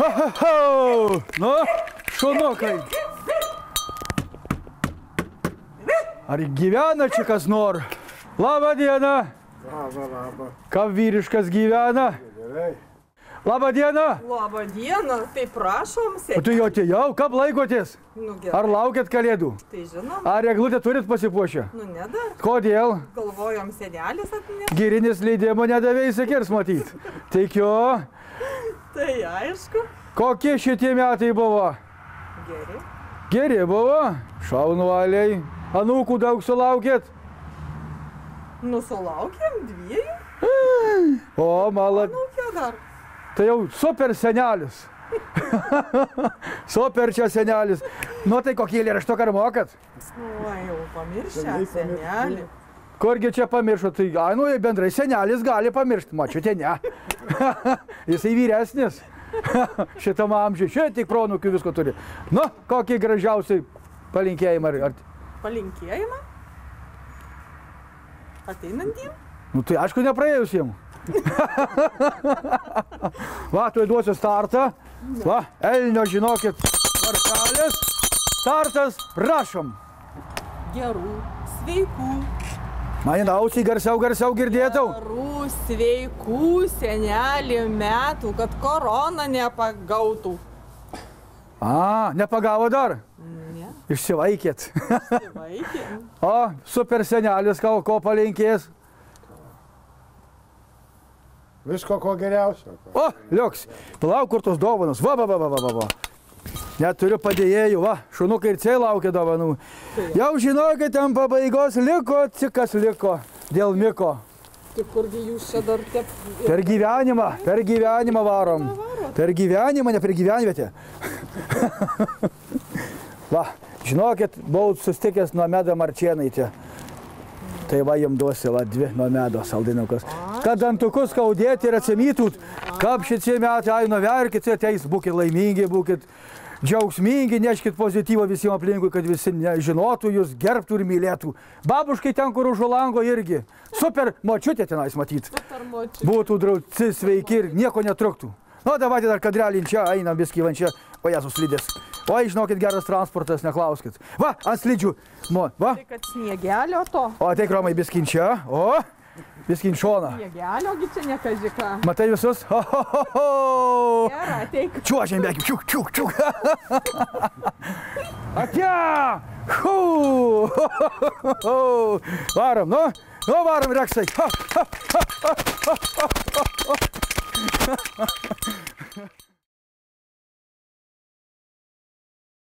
Ho, ho, ho. Nu, šunukai. Ar gyvena čia kas nor? Labą dieną. Labą, labą. Kam vyriškas gyvena? Gerai. Labą dieną. Labą dieną, tai prašom, O sėdėti. tu jau atėjau, kam laikotės? Nu gerai, Ar laukėt kalėdų? tai žinom, Ar eglutę turit pasipuošę? nu nedar. Kodėl? Galvojom, senelis atneš. Girinis leidimo nedavė įsikirs matyt. Teikiu. Tai aišku. Kokie šitie metai buvo? Geri. Geri buvo. Šaunuoliai. Anūkų daug sulaukėt? Nusulaukėm dviejų. O. Nu, kiek dar. Tai jau super senelis. super čia senelis. Nu tai kokį eilėraštą ar mokat? Nu, jau pamiršę senelį. Kurgi čia pamiršo, tai, ai, nu, bendrai senelis gali pamiršti, mačiute, ne. Jisai vyresnis. Šitam amžiui, šiandien tik pronukių visko turi. Nu, kokį gražiausiai palinkėjimą. Ar, Palinkėjimą. Ateinantiem. nu, tai aišku, nepraėjusiem. Va, tu duosiu startą. Va, Elnio, žinokit, varpelis. Startas, prašom. Gerų, sveikų. Man ausiai garsiau, garsiau girdėtau. Gerų, sveikų senelį metų, kad korona nepagautų. A, nepagavo dar. Ne, Išsivaikėt. vaikė. O, super senelis, ką, ko palinkės. Visko ko geriausio. O, liuks, palauk, kur tos dovanos. Va, va, va, va, va, va, va. Net turiu padėjėjų, va, šunukai ir čia laukia dovanų. Jau žinokit, ten pabaigos liko, tik kas liko dėl miko. Tai kurgi jūs čia dar tep... Per gyvenimą, per gyvenimą varom. Per gyvenimą, ne per gyvenvietę. va, žinokit, buvau sustikęs nuo medo marčienaitė. Tai va, jums duosiu, va, dvi nuo medo saldinukas. Kad dantukus skaudėti ir atsimytut, kaip šitie metai, ai, nuverkit, ateis, būkit laimingi, būkit džiaugsmingi, neškit pozityvą visiems aplinkui, kad visi žinotų, jūs gerbtų ir mylėtų. Babuškai ten, kur už lango irgi. Super močiutė tenais matyt. Būtų drauci sveiki ir nieko netruktų. Nu, davai dar kadrelį čia, einam viskį van čia. O Jėzus slidės. Oi, žinokit, geras transportas, neklauskit. Va, ant slidžių. Nu, va. Tai kad sniegelio to. O, tai kromai biskinčia. O biskin šoną. Sniegelio, gi čia nekazika. Matai visus? Ho, ho, ho, ho. Gerai, ateik. Čiuožiam, bėgiam, čiuk, čiuk, čiuk. Atė! Hu! Varom, nu, nu varom, reksai. Ha, ha, ha, ha, ha, ha, ha.